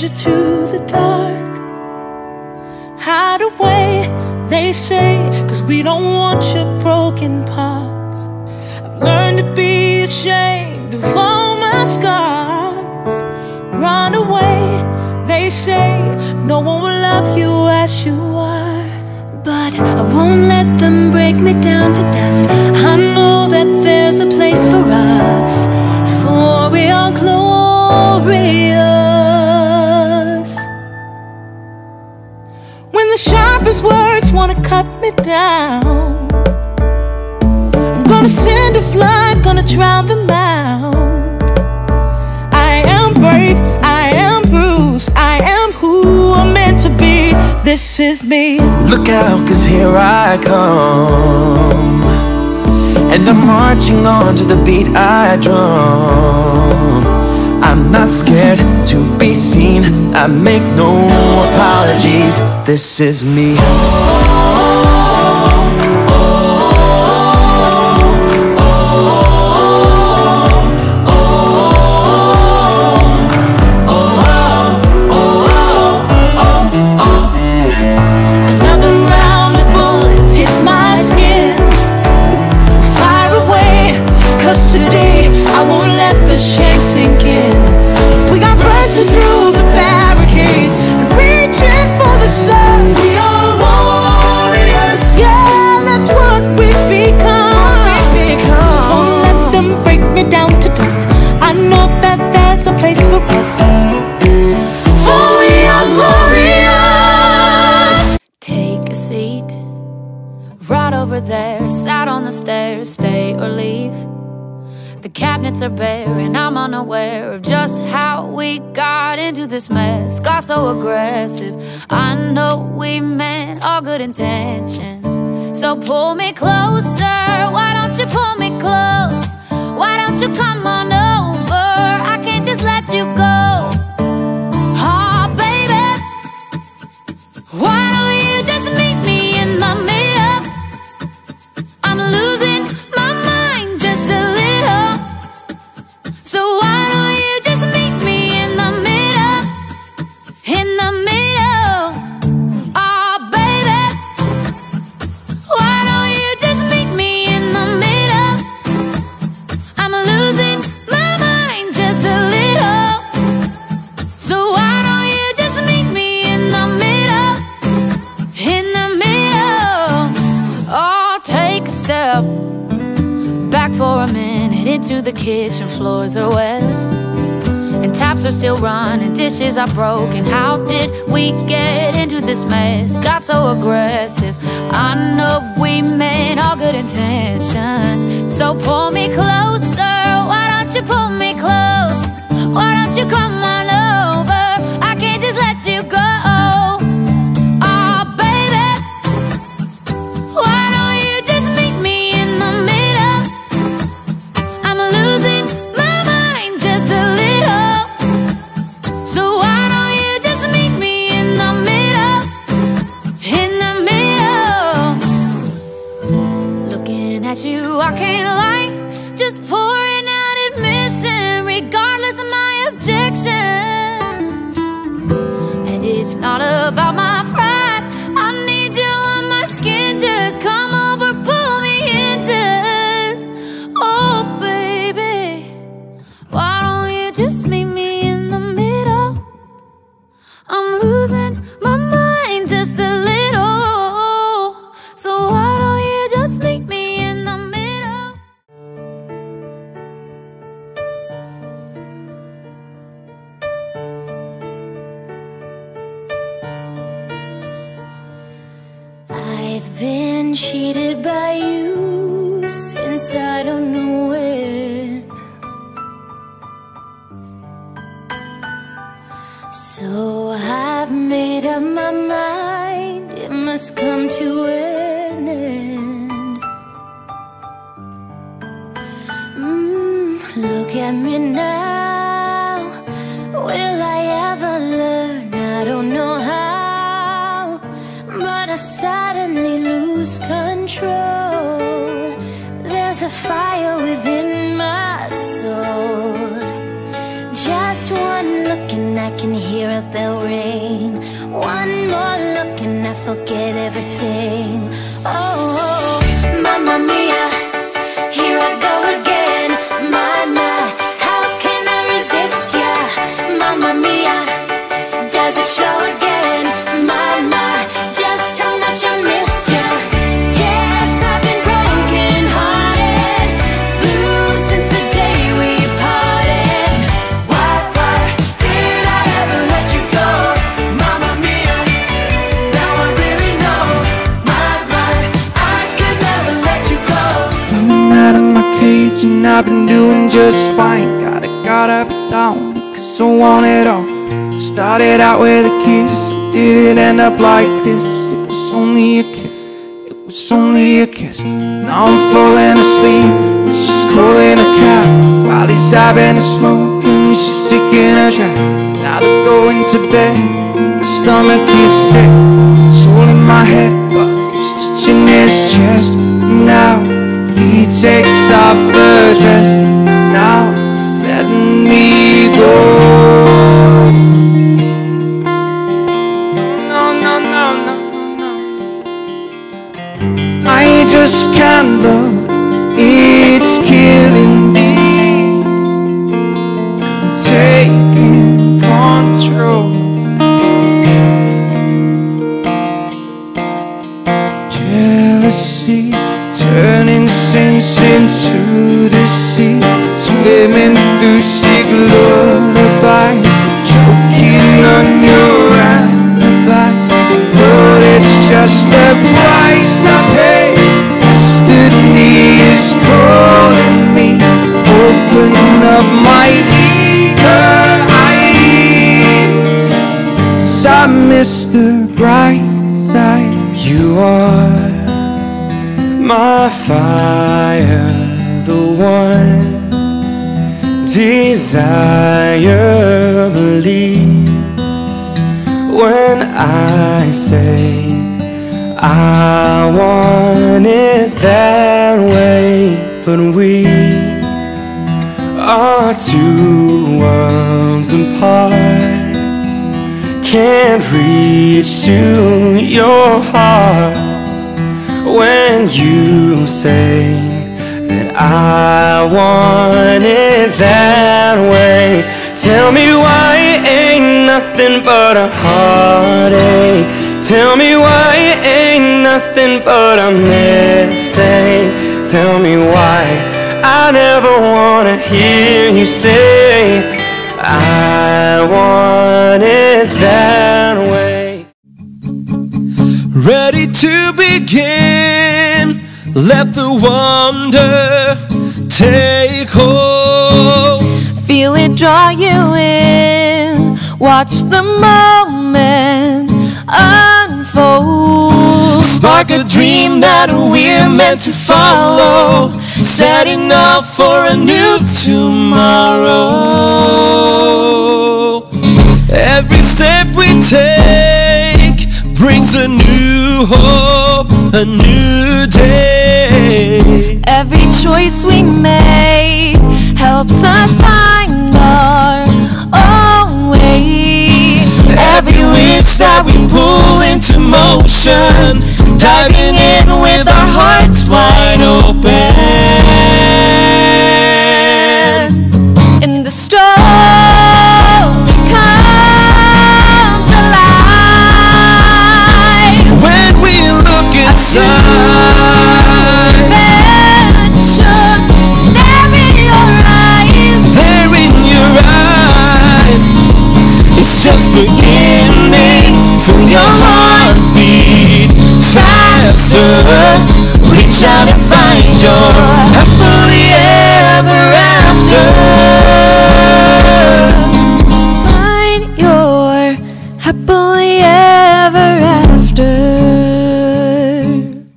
stranger to the dark. Hide away, they say, cause we don't want your broken parts. I've learned to be ashamed of all my scars. Run away, they say, no one will love you as you are. But I won't let them break me down to dust. This is me. Look out, cause here I come. And I'm marching on to the beat I drum. I'm not scared to be seen. I make no apologies. This is me. Cabinets are bare, and I'm unaware of just how we got into this mess. Got so aggressive. I know we meant all good intentions. So pull me closer. Why don't you pull me close? Why don't you come on over? I can't just let you go. Step back for a minute into the kitchen. Floors are wet. And taps are still running, dishes are broken. How did we get into this mess? Got so aggressive. I know we meant all good intentions. So pull me closer. Not about my pride. Me now, will I ever learn? I don't know how, but I suddenly lose control. There's a fire within my soul. Just one look and I can hear a I've been doing just fine. Gotta, gotta be down because I want it all. Started out with a kiss, did it end up like this. It was only a kiss, it was only a kiss. Now I'm falling asleep, and she's calling a cab. While he's having a smoke and she's taking a drag. Now they're going to bed, my stomach is sick. It's all in my head, but she's touching his chest Now takes off the dress. Now letting me go just the price I pay Destiny is calling me. Open up my eager eyes. I'm Mr. Brightside You are my fire, the one desire, believe when I say I want it that way, but we are two worlds apart. Can't reach to your heart when you say that I want it that way. Tell me why it ain't nothing but a heartache. Tell me why it ain't nothing but a mistake. Tell me why I never wanna hear you say I want it that way. Ready to begin. Let the wonder take hold. Feel it draw you in. Watch the moment unfold. Spark a dream that we're meant to follow. Setting up for a new tomorrow. Every step we take brings a new hope, a new day. Every choice we make helps us motion, Feel your heartbeat faster. Reach out and